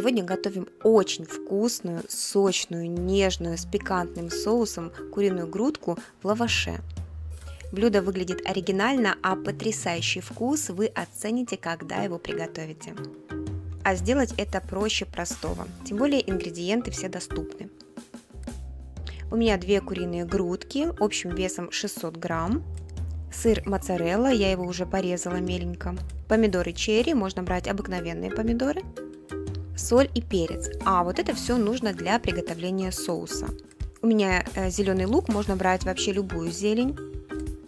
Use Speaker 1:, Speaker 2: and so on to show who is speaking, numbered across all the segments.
Speaker 1: Сегодня готовим очень вкусную, сочную, нежную, с пикантным соусом куриную грудку в лаваше. Блюдо выглядит оригинально, а потрясающий вкус вы оцените, когда его приготовите. А сделать это проще простого, тем более ингредиенты все доступны. У меня две куриные грудки общим весом 600 грамм, сыр моцарелла, я его уже порезала меленько, помидоры черри, можно брать обыкновенные помидоры, соль и перец. А вот это все нужно для приготовления соуса. У меня э, зеленый лук, можно брать вообще любую зелень.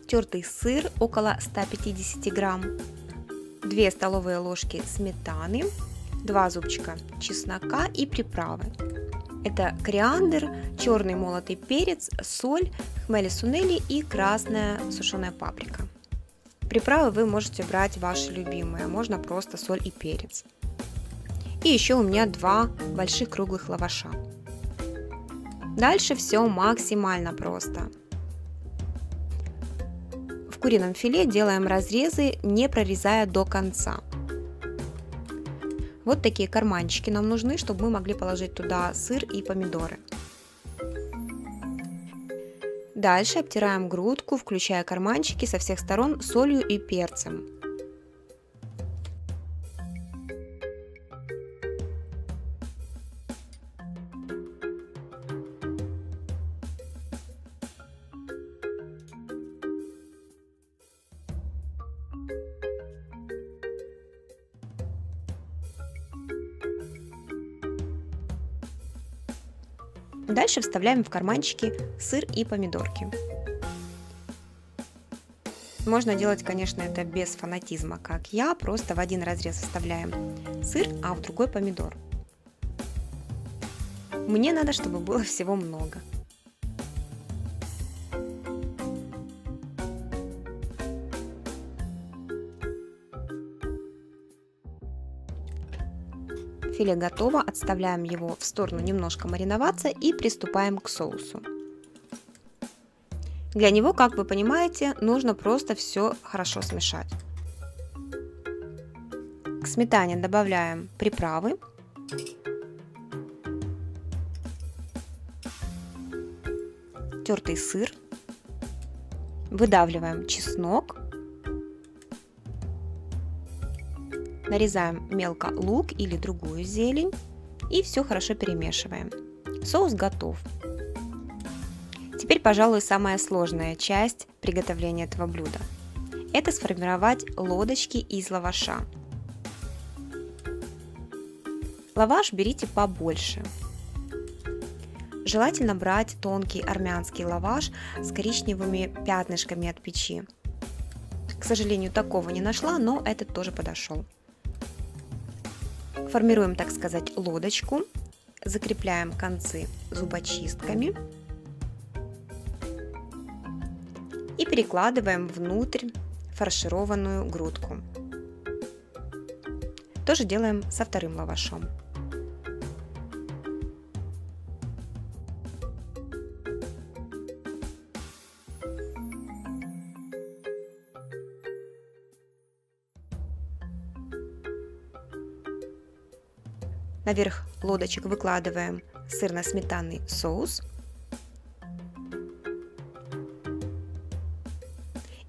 Speaker 1: Тертый сыр около 150 грамм. 2 столовые ложки сметаны, 2 зубчика чеснока и приправы. Это кориандр, черный молотый перец, соль, хмели сунели и красная сушеная паприка. Приправы вы можете брать ваши любимые, можно просто соль и перец. И еще у меня два больших круглых лаваша. Дальше все максимально просто. В курином филе делаем разрезы, не прорезая до конца. Вот такие карманчики нам нужны, чтобы мы могли положить туда сыр и помидоры. Дальше обтираем грудку, включая карманчики со всех сторон солью и перцем. Дальше вставляем в карманчики сыр и помидорки. Можно делать, конечно, это без фанатизма, как я, просто в один разрез вставляем сыр, а в другой помидор. Мне надо, чтобы было всего много. Филе готово, отставляем его в сторону немножко мариноваться и приступаем к соусу. Для него, как вы понимаете, нужно просто все хорошо смешать. К сметане добавляем приправы. Тертый сыр. Выдавливаем чеснок Нарезаем мелко лук или другую зелень и все хорошо перемешиваем. Соус готов. Теперь, пожалуй, самая сложная часть приготовления этого блюда. Это сформировать лодочки из лаваша. Лаваш берите побольше. Желательно брать тонкий армянский лаваш с коричневыми пятнышками от печи. К сожалению, такого не нашла, но этот тоже подошел. Формируем, так сказать, лодочку, закрепляем концы зубочистками и перекладываем внутрь фаршированную грудку. Тоже делаем со вторым лавашом. Наверх лодочек выкладываем сырно-сметанный соус.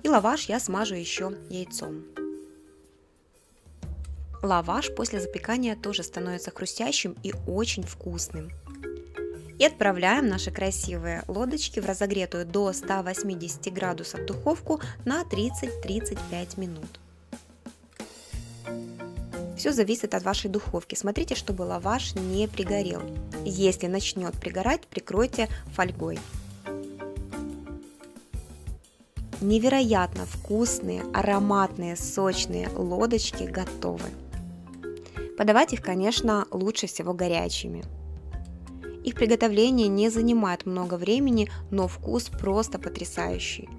Speaker 1: И лаваш я смажу еще яйцом. Лаваш после запекания тоже становится хрустящим и очень вкусным. И отправляем наши красивые лодочки в разогретую до 180 градусов духовку на 30-35 минут. Все зависит от вашей духовки. Смотрите, чтобы лаваш не пригорел. Если начнет пригорать, прикройте фольгой. Невероятно вкусные, ароматные, сочные лодочки готовы. Подавать их, конечно, лучше всего горячими. Их приготовление не занимает много времени, но вкус просто потрясающий.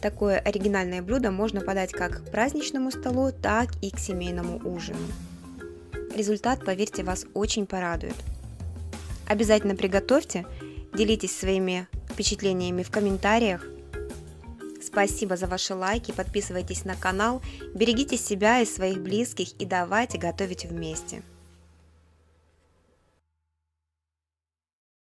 Speaker 1: Такое оригинальное блюдо можно подать как к праздничному столу, так и к семейному ужину. Результат, поверьте, вас очень порадует. Обязательно приготовьте, делитесь своими впечатлениями в комментариях. Спасибо за ваши лайки, подписывайтесь на канал, берегите себя и своих близких и давайте готовить вместе.